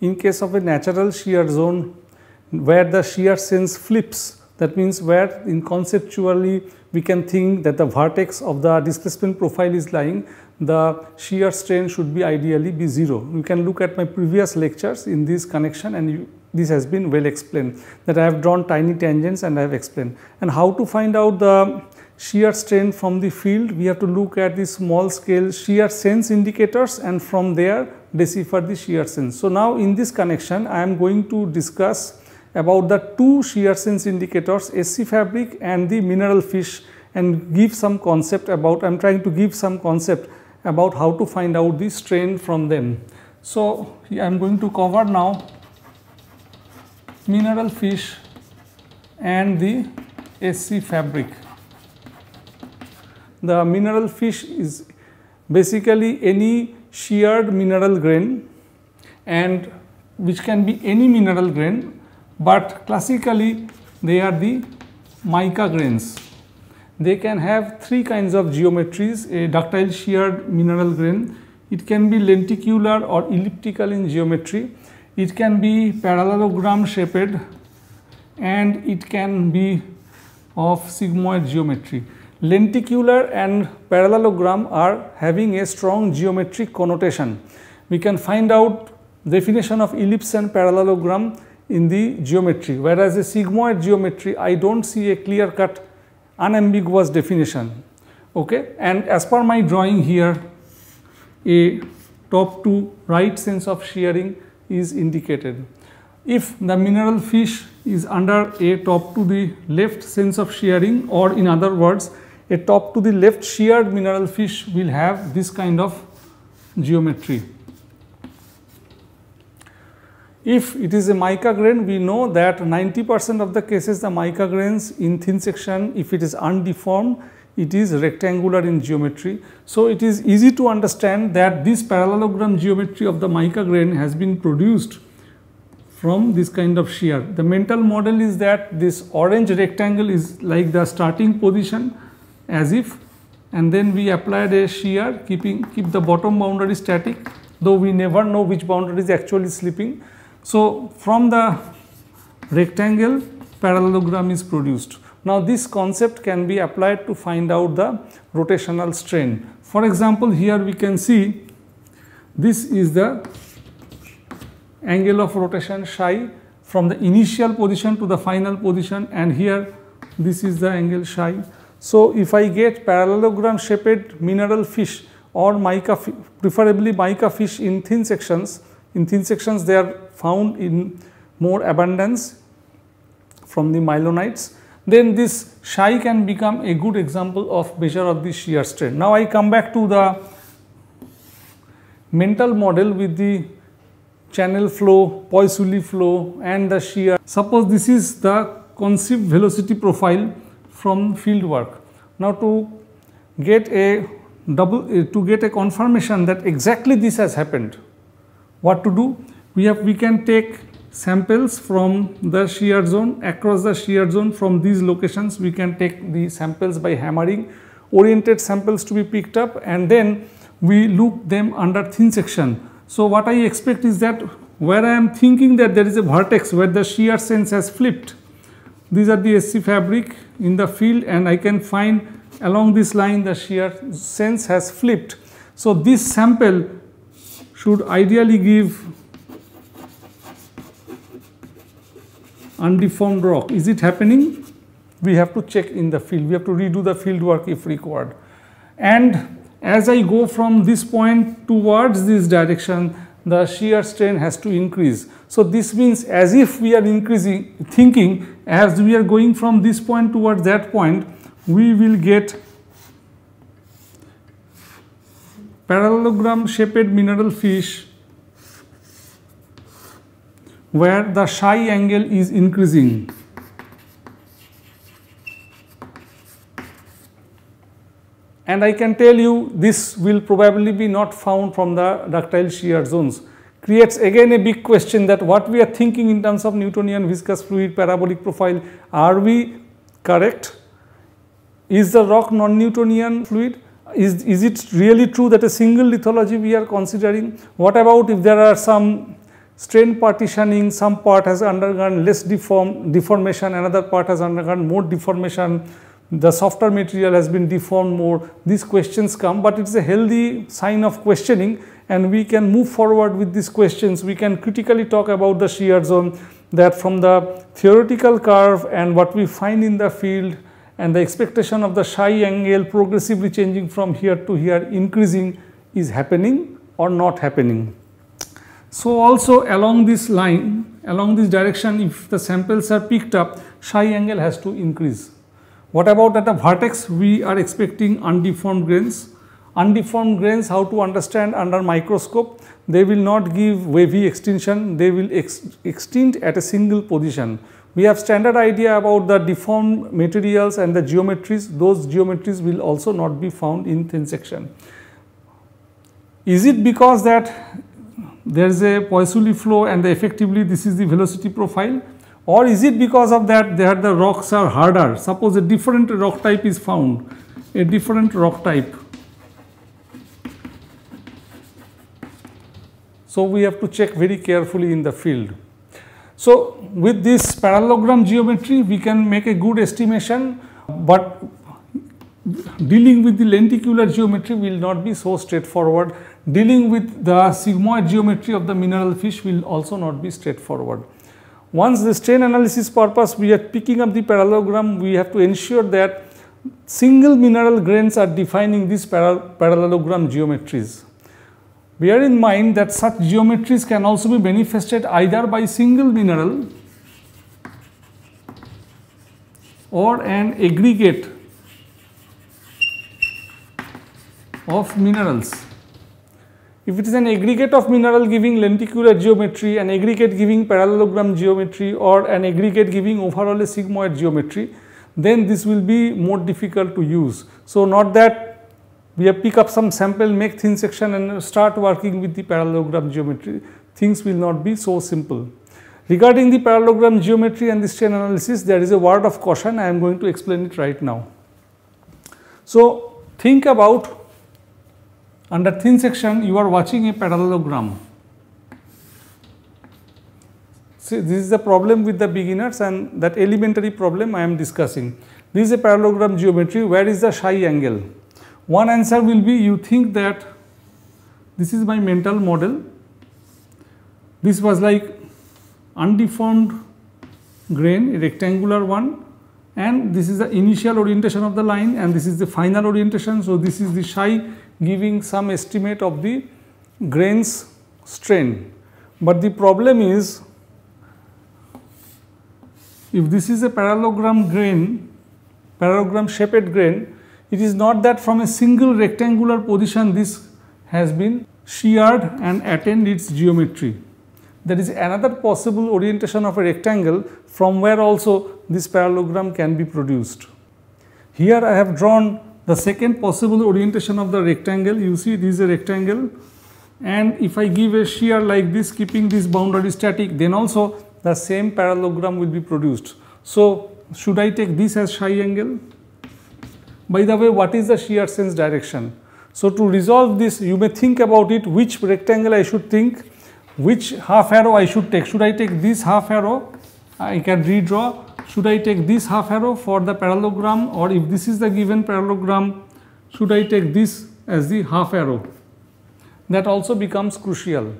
In case of a natural shear zone where the shear sense flips that means where in conceptually we can think that the vertex of the displacement profile is lying the shear strain should be ideally be 0. You can look at my previous lectures in this connection and you, this has been well explained that I have drawn tiny tangents and I have explained. And how to find out the shear strain from the field we have to look at the small scale shear sense indicators and from there decipher the shear sense. So, now in this connection I am going to discuss about the two shear sense indicators SC fabric and the mineral fish and give some concept about I am trying to give some concept about how to find out the strain from them. So, I am going to cover now mineral fish and the SC fabric. The mineral fish is basically any sheared mineral grain and which can be any mineral grain but classically they are the mica grains. They can have three kinds of geometries, a ductile sheared mineral grain, it can be lenticular or elliptical in geometry, it can be parallelogram shaped and it can be of sigmoid geometry. Lenticular and parallelogram are having a strong geometric connotation. We can find out definition of ellipse and parallelogram in the geometry whereas a sigmoid geometry I do not see a clear cut unambiguous definition okay and as per my drawing here a top to right sense of shearing is indicated. If the mineral fish is under a top to the left sense of shearing or in other words a top to the left sheared mineral fish will have this kind of geometry. If it is a mica grain, we know that 90 percent of the cases the mica grains in thin section, if it is undeformed, it is rectangular in geometry. So, it is easy to understand that this parallelogram geometry of the mica grain has been produced from this kind of shear. The mental model is that this orange rectangle is like the starting position as if and then we applied a shear keeping keep the bottom boundary static though we never know which boundary is actually slipping so, from the rectangle parallelogram is produced. Now, this concept can be applied to find out the rotational strain. For example, here we can see this is the angle of rotation psi from the initial position to the final position and here this is the angle psi. So, if I get parallelogram shaped mineral fish or mica preferably mica fish in thin sections, in thin sections they are found in more abundance from the mylonites, then this psi can become a good example of measure of the shear strain. Now, I come back to the mental model with the channel flow, Poiseuille flow and the shear. Suppose this is the conceived velocity profile from field work. Now, to get a double uh, to get a confirmation that exactly this has happened, what to do? We have we can take samples from the shear zone across the shear zone from these locations we can take the samples by hammering oriented samples to be picked up and then we loop them under thin section. So, what I expect is that where I am thinking that there is a vertex where the shear sense has flipped these are the SC fabric in the field and I can find along this line the shear sense has flipped. So, this sample should ideally give undeformed rock. Is it happening? We have to check in the field. We have to redo the field work if required. And as I go from this point towards this direction, the shear strain has to increase. So, this means as if we are increasing thinking as we are going from this point towards that point, we will get parallelogram shaped mineral fish where the psi angle is increasing. And I can tell you this will probably be not found from the ductile shear zones. creates again a big question that what we are thinking in terms of Newtonian viscous fluid parabolic profile, are we correct? Is the rock non-Newtonian fluid? Is, is it really true that a single lithology we are considering? What about if there are some strain partitioning, some part has undergone less deform, deformation, another part has undergone more deformation, the softer material has been deformed more, these questions come, but it is a healthy sign of questioning and we can move forward with these questions. We can critically talk about the shear zone that from the theoretical curve and what we find in the field and the expectation of the psi angle progressively changing from here to here increasing is happening or not happening. So, also along this line along this direction if the samples are picked up psi angle has to increase. What about at the vertex? We are expecting undeformed grains. Undeformed grains how to understand under microscope? They will not give wavy extension. They will ex extend at a single position. We have standard idea about the deformed materials and the geometries. Those geometries will also not be found in thin section. Is it because that there is a Poiseuille flow and effectively this is the velocity profile or is it because of that there the rocks are harder suppose a different rock type is found a different rock type So, we have to check very carefully in the field. So, with this parallelogram geometry we can make a good estimation, but dealing with the lenticular geometry will not be so straightforward. Dealing with the sigmoid geometry of the mineral fish will also not be straightforward. Once the strain analysis purpose we are picking up the parallelogram, we have to ensure that single mineral grains are defining these parallelogram geometries. Bear in mind that such geometries can also be manifested either by single mineral or an aggregate of minerals. If it is an aggregate of mineral giving lenticular geometry, an aggregate giving parallelogram geometry or an aggregate giving overall a sigmoid geometry, then this will be more difficult to use. So, not that we have pick up some sample, make thin section and start working with the parallelogram geometry. Things will not be so simple. Regarding the parallelogram geometry and the strain analysis, there is a word of caution. I am going to explain it right now. So, think about under thin section, you are watching a parallelogram. See, this is the problem with the beginners and that elementary problem I am discussing. This is a parallelogram geometry. Where is the psi angle? One answer will be you think that this is my mental model. This was like undeformed grain, a rectangular one and this is the initial orientation of the line and this is the final orientation. So, this is the psi giving some estimate of the grains strain. But the problem is if this is a parallelogram grain, parallelogram shaped grain, it is not that from a single rectangular position this has been sheared and attained its geometry. There is another possible orientation of a rectangle from where also this parallelogram can be produced. Here I have drawn the second possible orientation of the rectangle. You see this is a rectangle and if I give a shear like this keeping this boundary static then also the same parallelogram will be produced. So, should I take this as psi angle? By the way, what is the shear sense direction? So, to resolve this, you may think about it, which rectangle I should think, which half arrow I should take. Should I take this half arrow? I can redraw. Should I take this half arrow for the parallelogram or if this is the given parallelogram, should I take this as the half arrow? That also becomes crucial.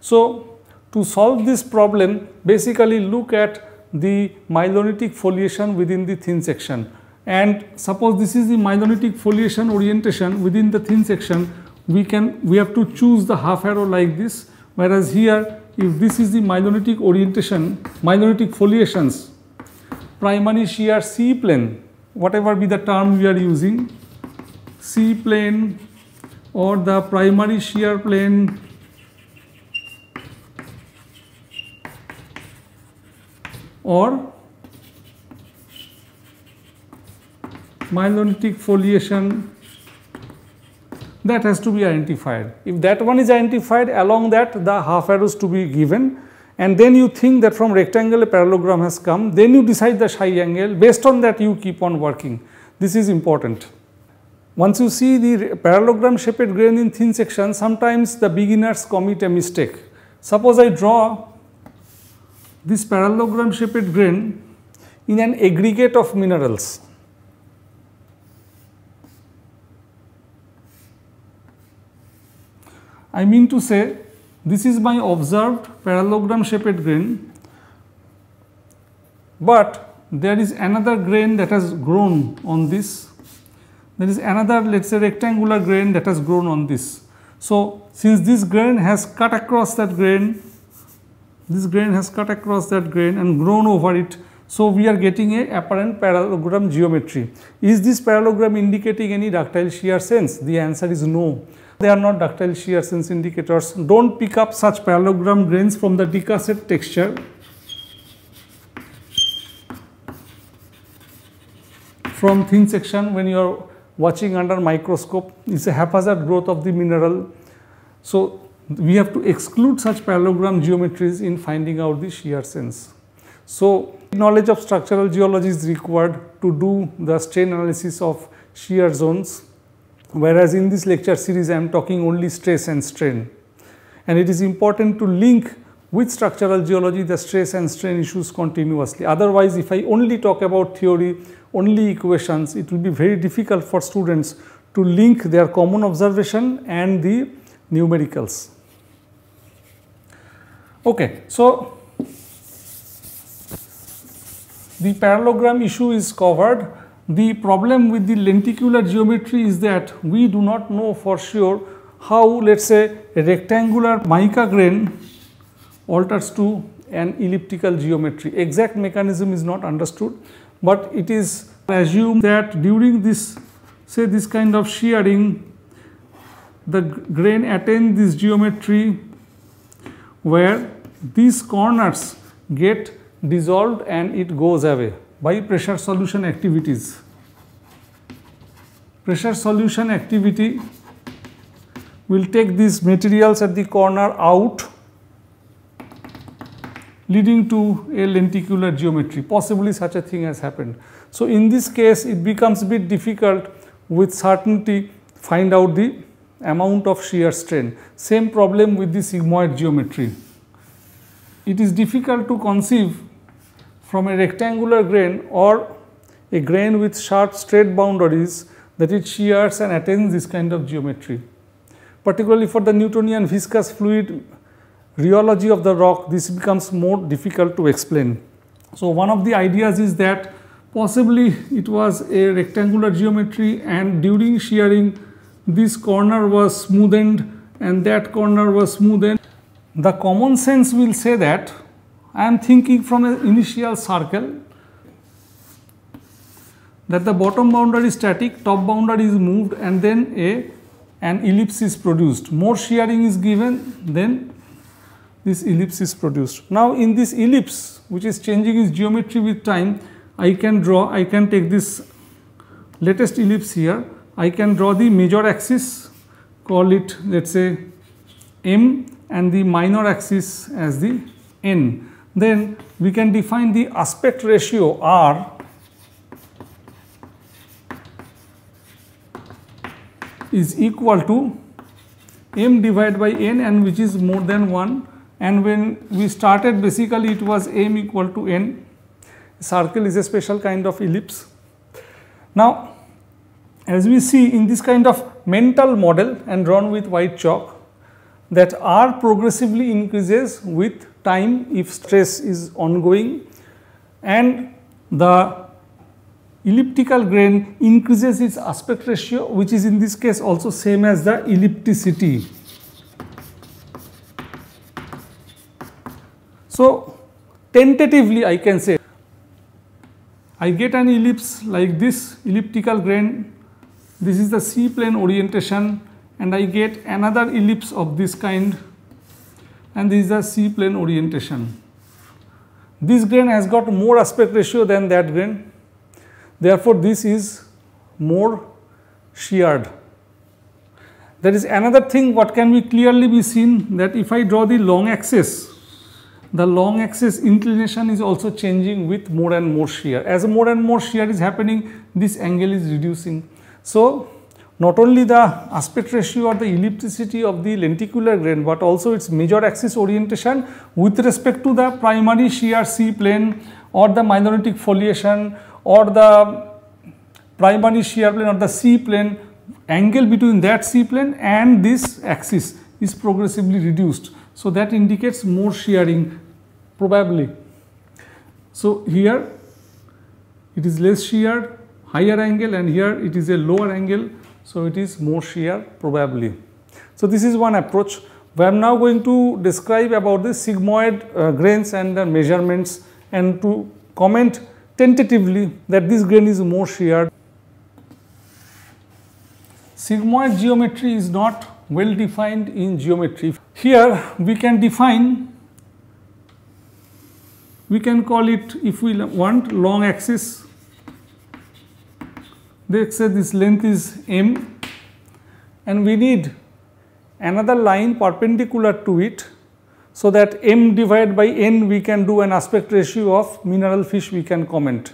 So, to solve this problem, basically look at the mylonitic foliation within the thin section and suppose this is the mylonitic foliation orientation within the thin section we can we have to choose the half arrow like this whereas here if this is the mylonitic orientation mylonitic foliations primary shear C plane whatever be the term we are using C plane or the primary shear plane or mylonitic foliation that has to be identified. If that one is identified along that the half arrows to be given and then you think that from rectangular parallelogram has come then you decide the psi angle based on that you keep on working. This is important. Once you see the parallelogram shaped grain in thin section sometimes the beginners commit a mistake. Suppose I draw this parallelogram shaped grain in an aggregate of minerals I mean to say this is my observed parallelogram shaped grain, but there is another grain that has grown on this. There is another let us say rectangular grain that has grown on this. So, since this grain has cut across that grain, this grain has cut across that grain and grown over it. So, we are getting a apparent parallelogram geometry. Is this parallelogram indicating any ductile shear sense? The answer is no. They are not ductile shear sense indicators. Don't pick up such parallelogram grains from the decussate texture. From thin section when you are watching under microscope, it's a haphazard growth of the mineral. So, we have to exclude such parallelogram geometries in finding out the shear sense. So, knowledge of structural geology is required to do the strain analysis of shear zones whereas in this lecture series I am talking only stress and strain. And it is important to link with structural geology the stress and strain issues continuously. Otherwise, if I only talk about theory, only equations, it will be very difficult for students to link their common observation and the numericals. Okay, so the parallelogram issue is covered the problem with the lenticular geometry is that we do not know for sure how let us say a rectangular mica grain alters to an elliptical geometry. Exact mechanism is not understood, but it is assumed that during this say this kind of shearing the grain attains this geometry where these corners get dissolved and it goes away by pressure solution activities. Pressure solution activity will take these materials at the corner out leading to a lenticular geometry possibly such a thing has happened. So, in this case it becomes a bit difficult with certainty find out the amount of shear strain. Same problem with the sigmoid geometry. It is difficult to conceive from a rectangular grain or a grain with sharp straight boundaries that it shears and attains this kind of geometry. Particularly for the Newtonian viscous fluid rheology of the rock, this becomes more difficult to explain. So, one of the ideas is that possibly it was a rectangular geometry and during shearing this corner was smoothened and that corner was smoothened. The common sense will say that I am thinking from an initial circle that the bottom boundary is static, top boundary is moved and then a an ellipse is produced. More shearing is given, then this ellipse is produced. Now in this ellipse which is changing its geometry with time, I can draw, I can take this latest ellipse here, I can draw the major axis, call it let us say m and the minor axis as the n then we can define the aspect ratio R is equal to m divided by n and which is more than 1 and when we started basically it was m equal to n circle is a special kind of ellipse. Now as we see in this kind of mental model and drawn with white chalk that R progressively increases with time if stress is ongoing and the elliptical grain increases its aspect ratio which is in this case also same as the ellipticity. So, tentatively I can say I get an ellipse like this elliptical grain this is the C plane orientation and I get another ellipse of this kind and this is a C plane orientation. This grain has got more aspect ratio than that grain. Therefore, this is more sheared. There is another thing what can be clearly be seen that if I draw the long axis, the long axis inclination is also changing with more and more shear. As more and more shear is happening, this angle is reducing. So, not only the aspect ratio or the ellipticity of the lenticular grain, but also its major axis orientation with respect to the primary shear C plane or the mylonitic foliation or the primary shear plane or the C plane angle between that C plane and this axis is progressively reduced. So, that indicates more shearing probably. So, here it is less shear higher angle and here it is a lower angle. So, it is more shear probably. So, this is one approach. We are now going to describe about the sigmoid uh, grains and the measurements and to comment tentatively that this grain is more shear sigmoid geometry is not well defined in geometry. Here we can define, we can call it if we want long axis, they say this length is m and we need another line perpendicular to it so that m divided by n we can do an aspect ratio of mineral fish we can comment.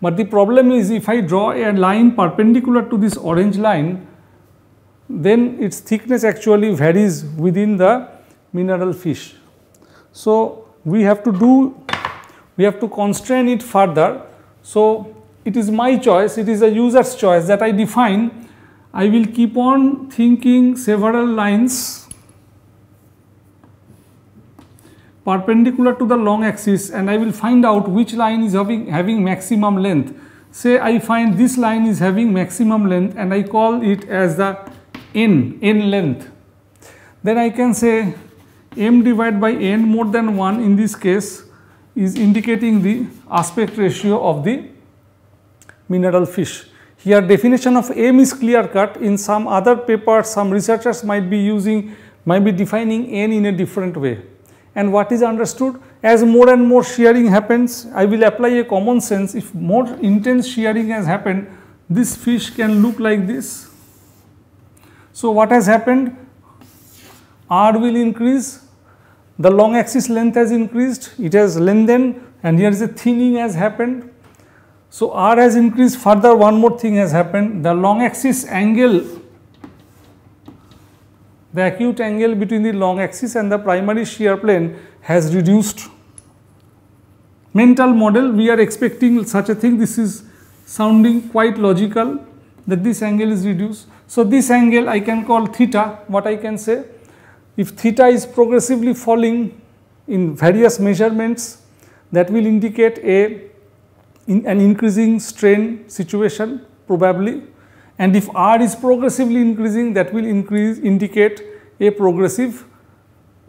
But the problem is if I draw a line perpendicular to this orange line, then its thickness actually varies within the mineral fish. So, we have to do, we have to constrain it further. So, it is my choice, it is a user's choice that I define. I will keep on thinking several lines perpendicular to the long axis and I will find out which line is having, having maximum length. Say I find this line is having maximum length and I call it as the n, n length. Then I can say m divided by n more than 1 in this case is indicating the aspect ratio of the mineral fish. Here definition of m is clear cut. In some other papers some researchers might be using might be defining n in a different way. And what is understood? As more and more shearing happens I will apply a common sense. If more intense shearing has happened this fish can look like this. So, what has happened? R will increase. The long axis length has increased. It has lengthened. And here is a thinning has happened. So, R has increased. Further one more thing has happened. The long axis angle the acute angle between the long axis and the primary shear plane has reduced. Mental model we are expecting such a thing. This is sounding quite logical that this angle is reduced. So, this angle I can call theta. What I can say? If theta is progressively falling in various measurements that will indicate a in an increasing strain situation probably and if R is progressively increasing that will increase indicate a progressive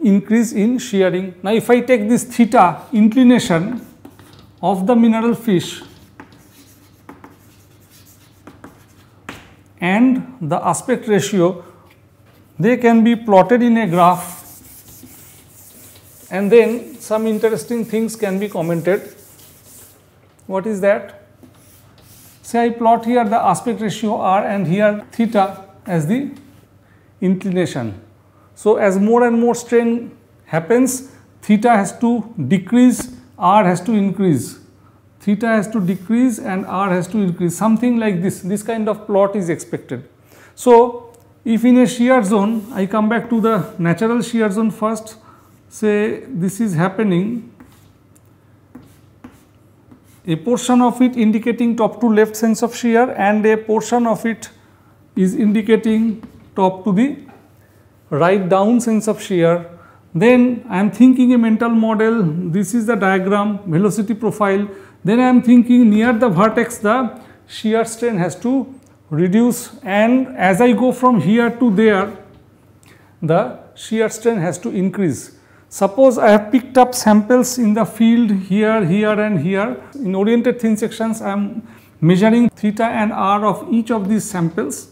increase in shearing. Now, if I take this theta inclination of the mineral fish and the aspect ratio they can be plotted in a graph and then some interesting things can be commented. What is that? Say I plot here the aspect ratio r and here theta as the inclination. So, as more and more strain happens theta has to decrease r has to increase theta has to decrease and r has to increase something like this this kind of plot is expected. So, if in a shear zone I come back to the natural shear zone first say this is happening a portion of it indicating top to left sense of shear and a portion of it is indicating top to the right down sense of shear. Then I am thinking a mental model, this is the diagram, velocity profile. Then I am thinking near the vertex the shear strain has to reduce and as I go from here to there, the shear strain has to increase. Suppose I have picked up samples in the field here, here and here. In oriented thin sections, I am measuring theta and r of each of these samples.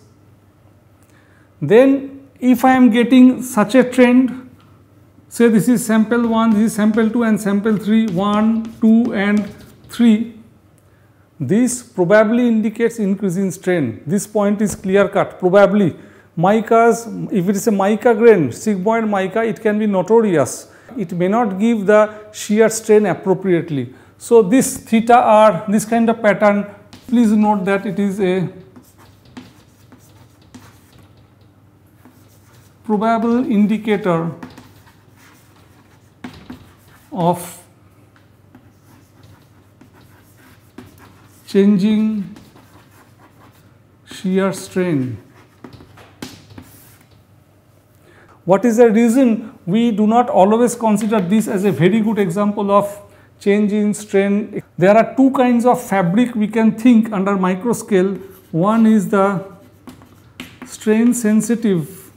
Then if I am getting such a trend, say this is sample 1, this is sample 2 and sample 3, 1, 2 and 3, this probably indicates increase in strain. This point is clear cut probably micas, if it is a mica grain, sigmoid mica, it can be notorious. It may not give the shear strain appropriately. So, this theta r, this kind of pattern, please note that it is a probable indicator of changing shear strain. What is the reason we do not always consider this as a very good example of change in strain? There are two kinds of fabric we can think under microscale. One is the strain sensitive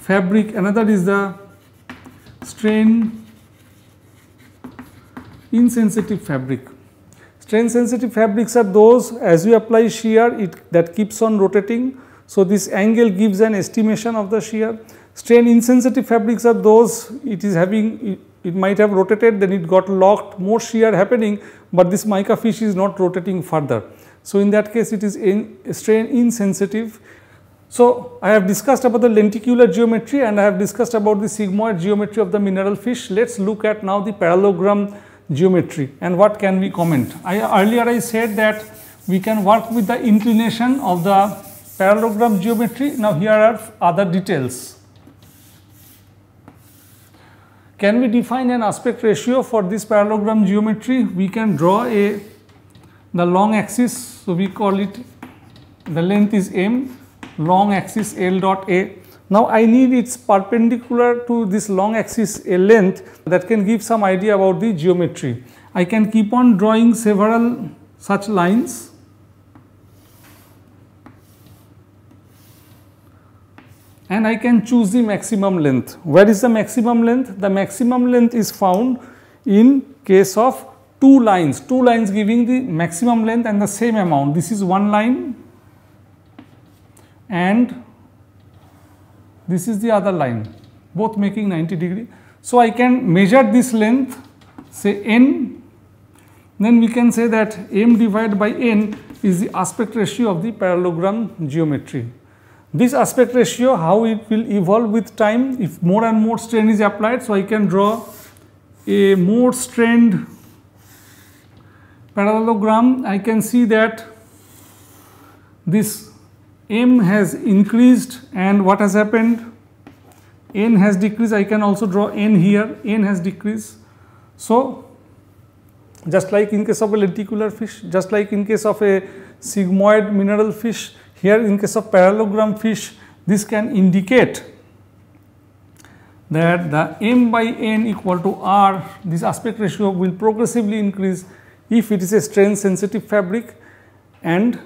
fabric, another is the strain insensitive fabric. Strain sensitive fabrics are those as you apply shear it that keeps on rotating. So, this angle gives an estimation of the shear. Strain insensitive fabrics are those it is having it, it might have rotated then it got locked more shear happening, but this mica fish is not rotating further. So, in that case it is in strain insensitive. So, I have discussed about the lenticular geometry and I have discussed about the sigmoid geometry of the mineral fish. Let us look at now the parallelogram geometry and what can we comment. I earlier I said that we can work with the inclination of the parallelogram geometry. Now here are other details. Can we define an aspect ratio for this parallelogram geometry? We can draw a the long axis, so we call it the length is m, long axis L dot A now I need its perpendicular to this long axis a length that can give some idea about the geometry. I can keep on drawing several such lines. And I can choose the maximum length. Where is the maximum length? The maximum length is found in case of two lines, two lines giving the maximum length and the same amount. This is one line and this is the other line both making 90 degree. So, I can measure this length say n then we can say that m divided by n is the aspect ratio of the parallelogram geometry. This aspect ratio how it will evolve with time if more and more strain is applied. So, I can draw a more strained parallelogram I can see that this m has increased and what has happened n has decreased I can also draw n here n has decreased. So, just like in case of a lenticular fish just like in case of a sigmoid mineral fish here in case of parallelogram fish this can indicate that the m by n equal to r this aspect ratio will progressively increase if it is a strain sensitive fabric and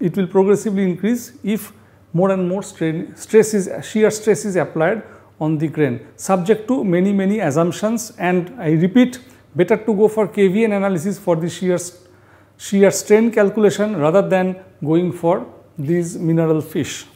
it will progressively increase if more and more strain, stress is shear stress is applied on the grain subject to many many assumptions. And I repeat better to go for KVN analysis for the shear, shear strain calculation rather than going for these mineral fish.